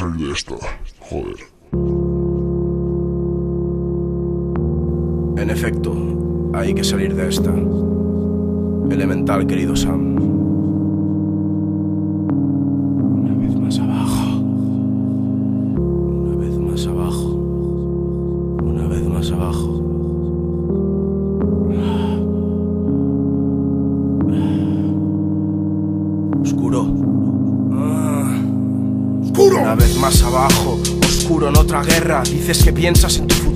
salir de esta. Joder. En efecto, hay que salir de esta. Elemental, querido Sam. Una vez más abajo. Una vez más abajo. Una vez más abajo. Oscuro. Una vez más abajo, oscuro en otra guerra. Dices que piensas en tu futuro,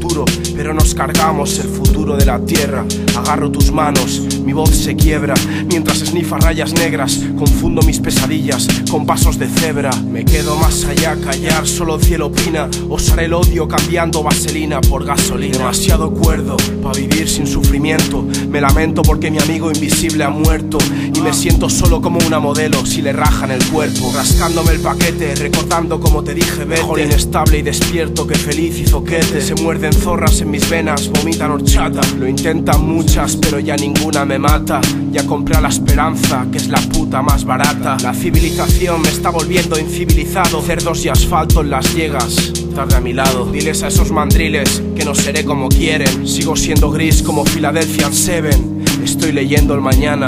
pero nos cargamos el futuro de la tierra. Agarro tus manos, mi voz se quiebra mientras esnifa rayas negras. Confundo mis pesadillas con pasos de cebra. Me quedo más allá, callar, solo el cielo opina. Osaré el odio cambiando vaselina por gasolina. Demasiado cuerdo para vivir sin sufrimiento. Me lamento porque mi amigo invisible ha muerto y me siento solo como una modelo si le rajan el cuerpo. Rascándome el paquete, recordando como te dije, vete. Mejor inestable y despierto que feliz y zoquete. Se muerden zorras en mis venas, vomitan horchata. Lo intentan muchas, pero ya ninguna me mata. Ya compré a la esperanza, que es la puta más barata. La civilización me está volviendo incivilizado. Cerdos y asfalto en las llegas. Tarde a mi lado, diles a esos mandriles que no seré como quieren. Sigo siendo gris como Philadelphia Seven. Estoy leyendo el mañana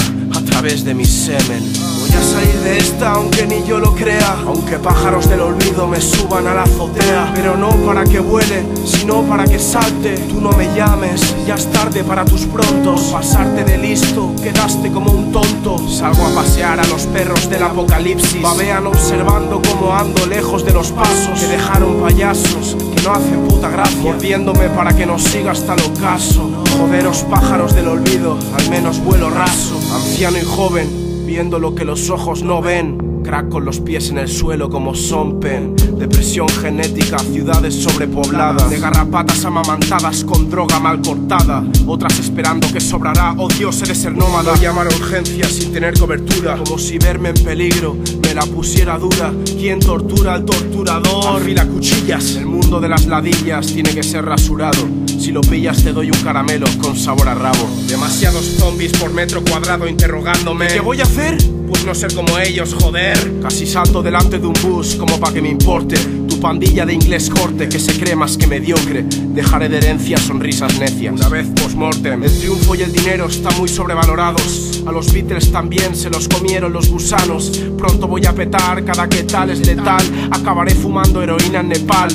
de mi semen. Voy a salir de esta aunque ni yo lo crea. Aunque pájaros del olvido me suban a la azotea. Pero no para que vuele, sino para que salte. Tú no me llames, ya es tarde para tus prontos. Pasarte de listo, quedaste como un tonto. Salgo a pasear a los perros del apocalipsis. Babean observando cómo ando lejos de los pasos que dejaron payasos que no hacen puta gracia. Mordiéndome para que no siga hasta el ocaso. Joderos pájaros del olvido, al menos vuelo raso. Anciano y joven, viendo lo que los ojos no ven. Crack con los pies en el suelo como Sompen. Depresión genética, ciudades sobrepobladas. De garrapatas amamantadas con droga mal cortada. Otras esperando que sobrará. Oh Dios, eres ser nómada. A llamar a urgencias sin tener cobertura. Como si verme en peligro me la pusiera dura. ¿Quién tortura al torturador? Afila cuchillas. El mundo de las ladillas tiene que ser rasurado. Si lo pillas te doy un caramelo con sabor a rabo. Demasiados zombies por metro cuadrado interrogándome. ¿Qué voy a hacer? No ser como ellos, joder. Casi salto delante de un bus como pa' que me importe. Tu pandilla de inglés corte que se cree más que mediocre. Dejaré de herencia sonrisas necias. Una vez post-mortem, el triunfo y el dinero están muy sobrevalorados. A los Beatles también se los comieron los gusanos. Pronto voy a petar, cada que tal es letal. Acabaré fumando heroína en Nepal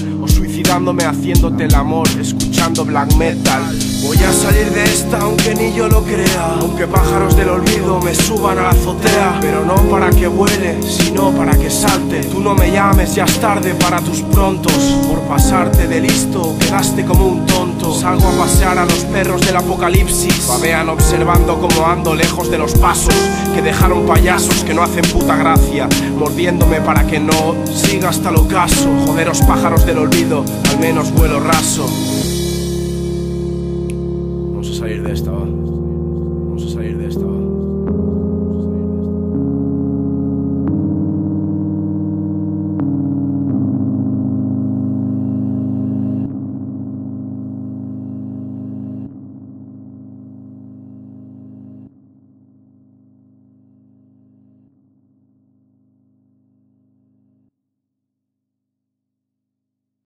suicidándome haciéndote el amor, escuchando black metal. Voy a salir de esta aunque ni yo lo crea. Aunque pájaros del olvido me suban a la azotea. Pero no para que vuele, sino para que salte. Tú no me llames, ya es tarde para tus prontos. Por pasarte de listo, quedaste como un tonto. Salgo a pasear a los perros del apocalipsis. Babean observando cómo ando lejos de los pasos que dejaron payasos que no hacen puta gracia. Mordiéndome para que no siga hasta el ocaso. Joderos pájaros del olvido, al menos vuelo raso. Vamos a salir de esta, va.